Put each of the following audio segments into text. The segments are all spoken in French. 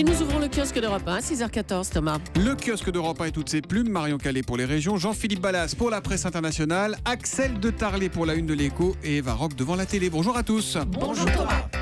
Et nous ouvrons le kiosque d'Europe 1 à 6h14, Thomas. Le kiosque d'Europe 1 et toutes ses plumes, Marion Calais pour les régions, Jean-Philippe Ballas pour la presse internationale, Axel de Tarlet pour la une de l'écho et Eva Rock devant la télé. Bonjour à tous. Bonjour Thomas.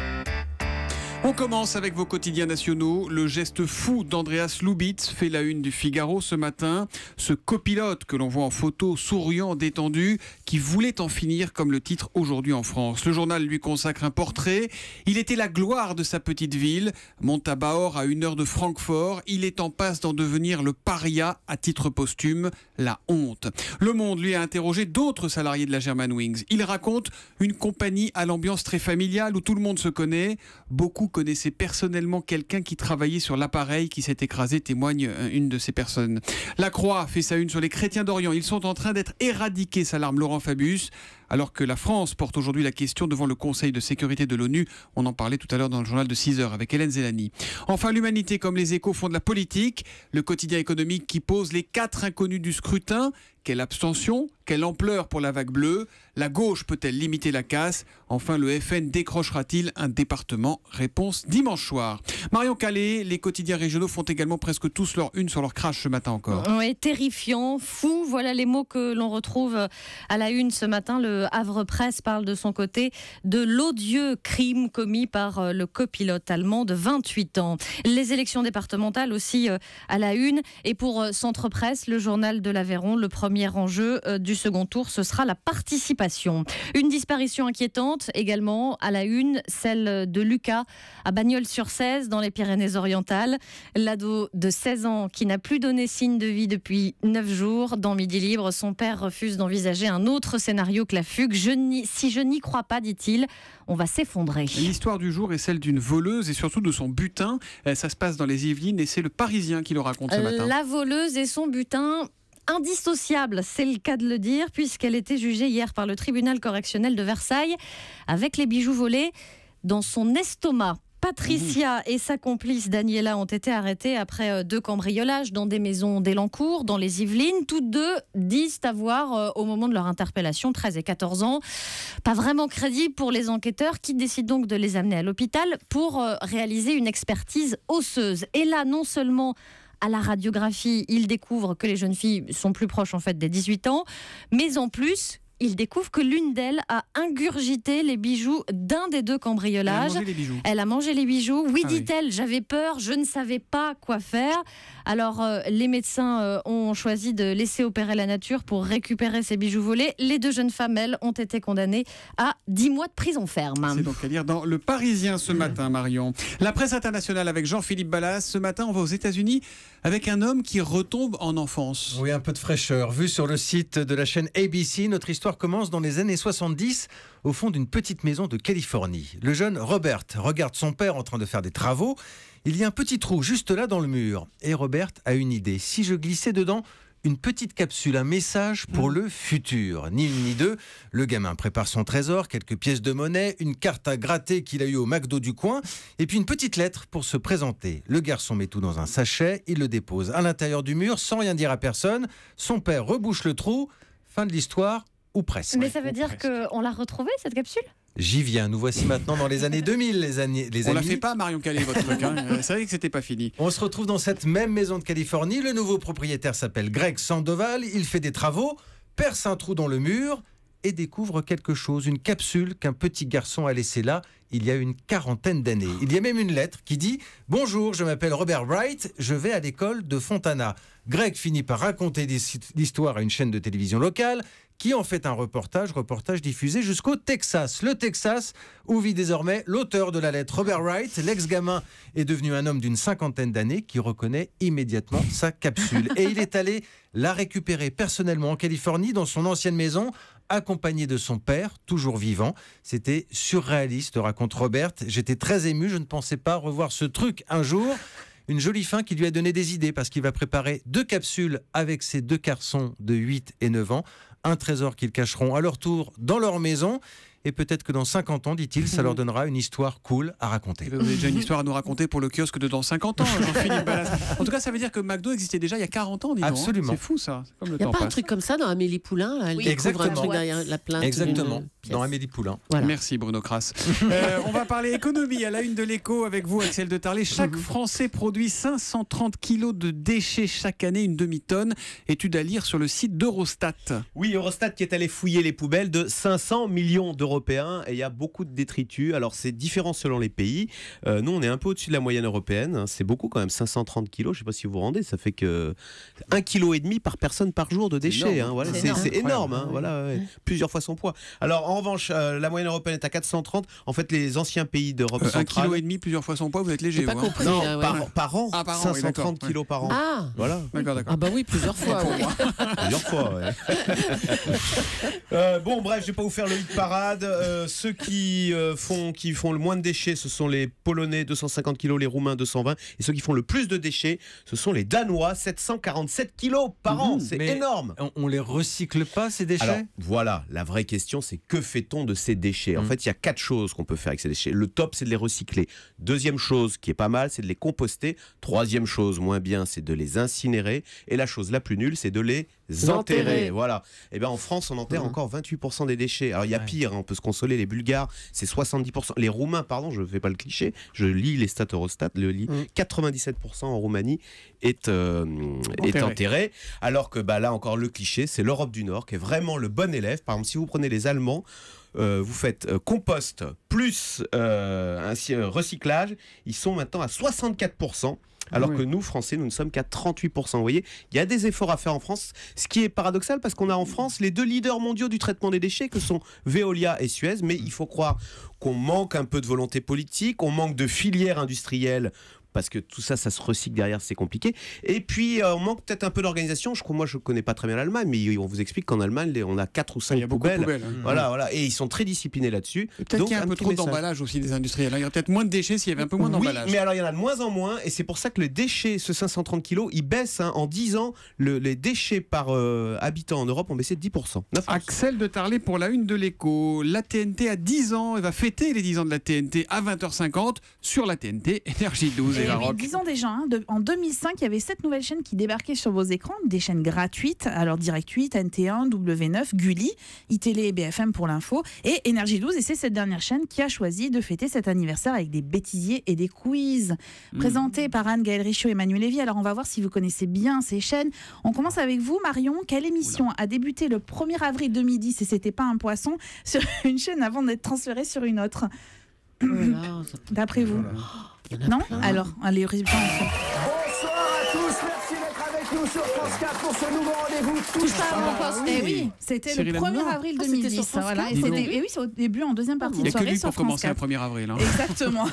On commence avec vos quotidiens nationaux. Le geste fou d'Andreas Lubitz fait la une du Figaro ce matin. Ce copilote que l'on voit en photo, souriant, détendu, qui voulait en finir comme le titre aujourd'hui en France. Le journal lui consacre un portrait. Il était la gloire de sa petite ville, Montabaur à une heure de Francfort. Il est en passe d'en devenir le paria à titre posthume, la honte. Le Monde lui a interrogé d'autres salariés de la Germanwings. Il raconte une compagnie à l'ambiance très familiale où tout le monde se connaît. Beaucoup connaissait personnellement quelqu'un qui travaillait sur l'appareil qui s'est écrasé, témoigne euh, une de ces personnes. La Croix fait sa une sur les chrétiens d'Orient. Ils sont en train d'être éradiqués, s'alarme Laurent Fabius, alors que la France porte aujourd'hui la question devant le Conseil de sécurité de l'ONU. On en parlait tout à l'heure dans le journal de 6 heures avec Hélène Zélani. Enfin, l'humanité comme les échos font de la politique. Le quotidien économique qui pose les quatre inconnus du scrutin. Quelle abstention Quelle ampleur pour la vague bleue La gauche peut-elle limiter la casse? Enfin, le FN décrochera-t-il un département? Réponse dimanche soir. Marion Calais, les quotidiens régionaux font également presque tous leur une sur leur crash ce matin encore. Oui, terrifiant, fou, voilà les mots que l'on retrouve à la une ce matin. Le Havre Presse parle de son côté de l'odieux crime commis par euh, le copilote allemand de 28 ans. Les élections départementales aussi euh, à la une. Et pour euh, Centre Presse, le journal de l'Aveyron, le premier enjeu du second tour, ce sera la participation. Une disparition inquiétante également à la une, celle de Lucas à Bagnols-sur-Cèze dans les Pyrénées-Orientales. L'ado de 16 ans qui n'a plus donné signe de vie depuis 9 jours dans Midi Libre, son père refuse d'envisager un autre scénario que la fugue. Je si je n'y crois pas, dit-il, on va s'effondrer. L'histoire du jour est celle d'une voleuse et surtout de son butin. Euh, ça se passe dans les Yvelines et c'est le Parisien qui le raconte ce matin. La voleuse et son butin indissociable, c'est le cas de le dire, puisqu'elle était jugée hier par le tribunal correctionnel de Versailles avec les bijoux volés dans son estomac. Patricia et sa complice Daniela ont été arrêtés après euh, deux cambriolages dans des maisons d'Elancourt, dans les Yvelines. Toutes deux disent avoir, euh, au moment de leur interpellation, 13 et 14 ans. Pas vraiment crédible pour les enquêteurs qui décident donc de les amener à l'hôpital pour euh, réaliser une expertise osseuse. Et là, non seulement à la radiographie, ils découvrent que les jeunes filles sont plus proches en fait des 18 ans, mais en plus il découvre que l'une d'elles a ingurgité les bijoux d'un des deux cambriolages. Elle a mangé les bijoux. Elle a mangé les bijoux. Oui, ah dit-elle, j'avais peur, je ne savais pas quoi faire. Alors, euh, les médecins euh, ont choisi de laisser opérer la nature pour récupérer ces bijoux volés. Les deux jeunes femmes, elles, ont été condamnées à 10 mois de prison ferme. C'est donc à lire dans Le Parisien ce matin, Marion. La presse internationale avec Jean-Philippe Ballas. Ce matin, on va aux États-Unis avec un homme qui retombe en enfance. Oui, un peu de fraîcheur. Vu sur le site de la chaîne ABC, notre histoire commence dans les années 70 au fond d'une petite maison de Californie. Le jeune Robert regarde son père en train de faire des travaux. Il y a un petit trou juste là dans le mur. Et Robert a une idée. Si je glissais dedans une petite capsule, un message pour mmh. le futur. Ni une ni deux, le gamin prépare son trésor, quelques pièces de monnaie, une carte à gratter qu'il a eue au McDo du coin, et puis une petite lettre pour se présenter. Le garçon met tout dans un sachet, il le dépose à l'intérieur du mur sans rien dire à personne. Son père rebouche le trou. Fin de l'histoire, ou presque. Mais ça veut dire qu'on l'a retrouvée, cette capsule? J'y viens. Nous voici maintenant dans les années 2000, les années. Les On la fait pas, Marion Calais, votre truc. Hein. Vous savez que c'était pas fini. On se retrouve dans cette même maison de Californie. Le nouveau propriétaire s'appelle Greg Sandoval. Il fait des travaux, perce un trou dans le mur et découvre quelque chose, une capsule qu'un petit garçon a laissée là il y a une quarantaine d'années. Il y a même une lettre qui dit Bonjour, je m'appelle Robert Wright, je vais à l'école de Fontana. Greg finit par raconter l'histoire à une chaîne de télévision locale qui en fait un reportage, reportage diffusé jusqu'au Texas. Le Texas, où vit désormais l'auteur de la lettre, Robert Wright. L'ex-gamin est devenu un homme d'une cinquantaine d'années qui reconnaît immédiatement sa capsule. Et il est allé la récupérer personnellement en Californie, dans son ancienne maison, accompagné de son père, toujours vivant. C'était surréaliste, raconte Robert. J'étais très ému, je ne pensais pas revoir ce truc un jour une jolie fin qui lui a donné des idées parce qu'il va préparer deux capsules avec ses deux garçons de 8 et 9 ans, un trésor qu'ils cacheront à leur tour dans leur maison. Et peut-être que dans 50 ans, dit-il, ça leur donnera une histoire cool à raconter. Eh ben, Vous avez déjà une histoire à nous raconter pour le kiosque de dans 50 ans, Jean-Philippe. En tout cas, ça veut dire que McDo existait déjà il y a 40 ans, hein. Absolument. C'est fou ça. Il n'y a pas un truc comme ça dans Amélie Poulain là, Elle Oui, découvre un exactement. truc derrière la plainte. Exactement, dans Amélie Poulain. Voilà. Merci Bruno Kras. Euh, on va parler économie à la une de l'écho avec vous, Axel de Tarlet. Chaque Mhm. Français produit 530 kilos de déchets chaque année, une demi-tonne. Étude à lire sur le site d'Eurostat. Oui, Eurostat qui est allé fouiller les poubelles de 500 millions d'Européens et il y a beaucoup de détritus. Alors c'est différent selon les pays. Euh, nous, on est un peu au-dessus de la moyenne européenne. hein. C'est beaucoup quand même, 530 kilos. Je ne sais pas si vous vous rendez, ça fait que 1,5 kg par personne par jour de déchets. hein. Voilà, C'est énorme. hein. Voilà, ouais. plusieurs fois son poids. Alors en revanche, euh, la moyenne européenne est à 430. En fait, les anciens pays d'Europe Euh, centrale. kilo et demi, plusieurs fois son poids, vous êtes léger. Pas hein. compris. Non, ouais. par, par an, Ah, par an, oui, 530 d'accord, kilos par an. Ah Voilà. D'accord, d'accord. Ah bah oui, plusieurs fois. Plusieurs fois. Euh, bon, bref, je vais pas vous faire le hit parade. Euh, ceux qui, euh, font, qui font le moins de déchets, ce sont les Polonais, 250 kilos, les Roumains, 220. Et ceux qui font le plus de déchets, ce sont les Danois, 747 kilos par an. Mhm. C'est énorme. On, on les recycle pas, ces déchets Alors voilà, la vraie question c'est que fait-on de ces déchets? En Mhm. fait, il y a quatre choses qu'on peut faire avec ces déchets. Le top, c'est de les recycler. Deuxième chose qui est pas mal, c'est de les composter. Troisième chose moins bien, c'est de les incinérer. Et la chose la plus nulle, c'est de les enterrer. Voilà. Et bien en France, on enterre Mhm. encore 28% des déchets. Alors il y a Ouais. pire, hein, peut se consoler. Les Bulgares, c'est 70%. Les Roumains, pardon, je ne fais pas le cliché. Je lis les stats Eurostat, le lis. Mhm. 97% en Roumanie est, euh, est Enterré. enterré. Alors que bah, là encore, le cliché, c'est l'Europe du Nord qui est vraiment le bon élève. Par exemple, si vous prenez les Allemands, euh, vous faites euh, compost plus euh, ainsi, recyclage, ils sont maintenant à 64%. Alors oui. que nous, Français, nous ne sommes qu'à 38%. Vous voyez, il y a des efforts à faire en France, ce qui est paradoxal parce qu'on a en France les deux leaders mondiaux du traitement des déchets que sont Veolia et Suez. Mais il faut croire qu'on manque un peu de volonté politique, on manque de filières industrielles parce que tout ça, ça se recycle derrière, c'est compliqué. Et puis, euh, on manque peut-être un peu d'organisation. Je crois, moi, je connais pas très bien l'Allemagne, mais on vous explique qu'en Allemagne, on a quatre ou cinq Il y a beaucoup de poubelles. poubelles. hein. Voilà, voilà, et ils sont très disciplinés là-dessus. Peut-être qu'il y a un peu trop d'emballage aussi des industriels. hein. Il y a peut-être moins de déchets s'il y avait un peu moins Oui, d'emballage. mais alors il y en a de moins en moins, et c'est pour ça que les déchets, ce 530 kilos, ils baissent. hein. En 10 ans, le- les déchets par euh, habitant en Europe ont baissé de 10%. 9%. Axel de Tarlet pour la une de l'écho. La TNT a 10 ans et va fêter les 10 ans de la TNT à 20h50 sur la TNT Énergie 12 et, Oui, rock. 10 ans déjà. hein. De- en 2005, il y avait sept nouvelles chaînes qui débarquaient sur vos écrans, des chaînes gratuites. Alors Direct 8, NT1, W9, Gulli, iTélé et BFM pour l'info, et Énergie 12. Et c'est cette dernière chaîne qui a choisi de fêter cet anniversaire avec des bêtisiers et des quiz Mmh. présentés par Anne Gaël Richaud et Emmanuel Lévy. Alors on va voir si vous connaissez bien ces chaînes. On commence avec vous, Marion. Quelle émission a débuté le 1er avril 2010 et c'était pas un poisson sur une chaîne avant d'être transférée sur une autre? Ça- D'après vous y Non plein. Alors, on fait- Bonsoir à tous, merci d'être avec nous sur France 4 pour ce nouveau rendez-vous. Touche pas à mon Ah, poste. oui. Eh oui, c'était le 1er Hanouna. avril Ah, c'était 2010. sur France voilà. 4, Et, et oui, c'est au début, en deuxième partie Il n'y de a que soirée lui sur pour France commencer 4. le 1er avril. hein. Exactement.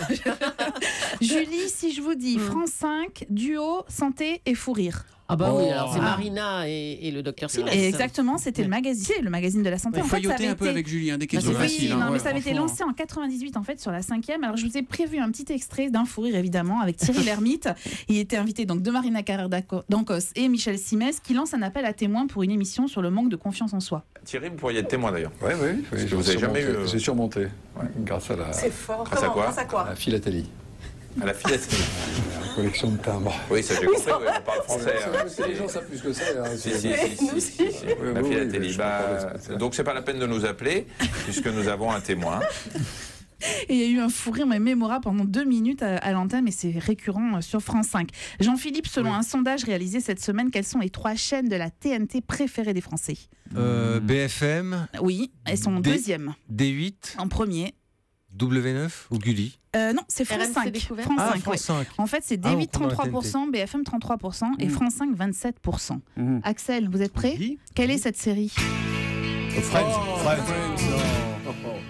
Julie, si je vous dis Mm. France 5, duo, santé et fou rire. Ah bah oui, Oh. alors c'est Ah. Marina et, et le docteur Silas. Exactement, c'était le magazine, le magazine de la santé. Il en fait, ça Feuilleter avait un peu été- avec Julien, des questions c'est Oui, faciles. hein. non, mais ça avait été lancé en 98 en fait sur la cinquième. Alors je vous ai prévu un petit extrait d'un fou rire évidemment avec Thierry Lhermitte. Il était invité donc de Marina Carrère d'Ancos et Michel Simès qui lance un appel à témoins pour une émission sur le manque de confiance en soi. Thierry, vous pourriez être témoin d'ailleurs. Oui, oui, oui. j'ai vous avez jamais surmonté- eu, euh, J'ai surmonté, ouais, grâce à la, C'est fort. Grâce à quoi Grâce à quoi à la philatélie, À la philatélie. collection de timbres. Oui, ça j'ai compris, oui, on parle français. hein, C'est- les gens savent plus que c'est. hein, Si, si, si, si, si, La philatélie. Bah, donc c'est pas la peine de nous appeler, puisque nous avons un témoin. Et il y a eu un fou rire mais mémorable pendant deux minutes à, à l'antenne, mais c'est récurrent euh, sur France 5. Jean-Philippe, selon un sondage réalisé cette semaine, quelles sont les trois chaînes de la TNT préférées des Français? Euh. BFM, Oui, elles sont Des- deuxième. D8, En premier, W9 ou Gulli Euh, non, c'est France RMC 5. Découverte France Ah, 5, France ouais. 5. En fait, c'est Ah, on D8 prend la 33%, BFM 33% et Mhm. France 5 27%. Mhm. Axel, vous êtes prêt Oui. Quelle est cette série? Oh, Friends, Oh, Friends.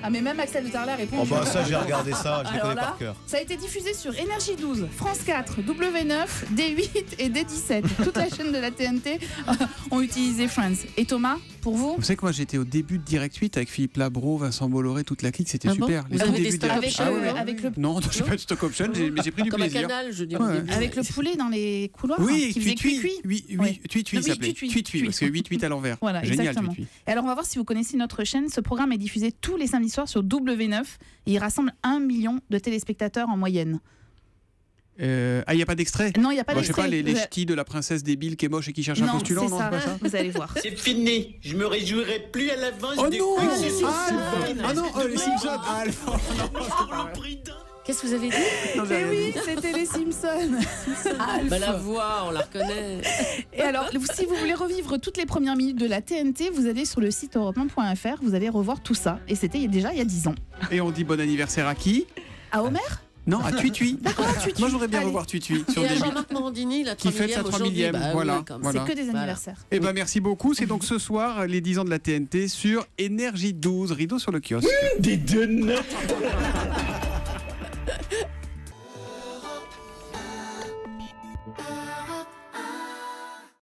Ah, mais même Axel de Tarlet a répondu. Oh bah ça j'ai regardé ça, je les Alors connais là, par cœur. Ça a été diffusé sur Énergie 12, France 4, W9, D8 et D17. Toute la chaîne de la TNT euh, ont utilisé Friends. Et Thomas, pour vous Vous savez que moi j'étais au début de Direct 8 avec Philippe Labro, Vincent Bolloré, toute la clique, c'était Ah bon super. Vous tout avez des débuts de avec, euh, ouais. avec le Non, non, j'ai pas de stock option, mais j'ai pris du Comme plaisir. canal, je dis Ouais. avec le poulet dans les couloirs Oui, qui faisait cuit-cuit. Oui, oui, Oui, s'appelait. Tuit-Tuit, parce que 8-8 à l'envers. Voilà, Génial, exactement. Et alors on va voir si vous connaissez notre chaîne. Ce programme est diffusé tous les samedis soir sur W9 et il rassemble un million de téléspectateurs en moyenne. Euh, ah, il n'y a pas d'extrait? Non, il n'y a pas Moi, Je sais d'extrait. pas, les, les ch'tis de la princesse débile qui est moche et qui cherche un postulant, c'est non, ça. c'est pas ça Vous allez voir. C'est fini. Je me réjouirai plus à l'avance Oh des non. Ah, ah non, oh, les Simpsons Ah, Qu'est-ce que vous avez dit? Mais oui, c'était les Simpsons. Bah, La voix, on la reconnaît. Et alors, si vous voulez revivre toutes les premières minutes de la TNT, vous allez sur le site europe1.fr, vous allez revoir tout ça. Et c'était déjà il y a 10 ans. Et on dit bon anniversaire à qui? À Homer? Non, à Tuitui. Tuitui. Moi, j'aurais bien Allez. revoir Tuitui sur Et à des Jean-Marc Morandini, la Qui fête sa 3 3. Bah voilà, oui, voilà. C'est que des Voilà. anniversaires. Eh ben merci beaucoup. C'est donc ce soir les 10 ans de la TNT sur Énergie 12, rideau sur le kiosque. Des deux notes.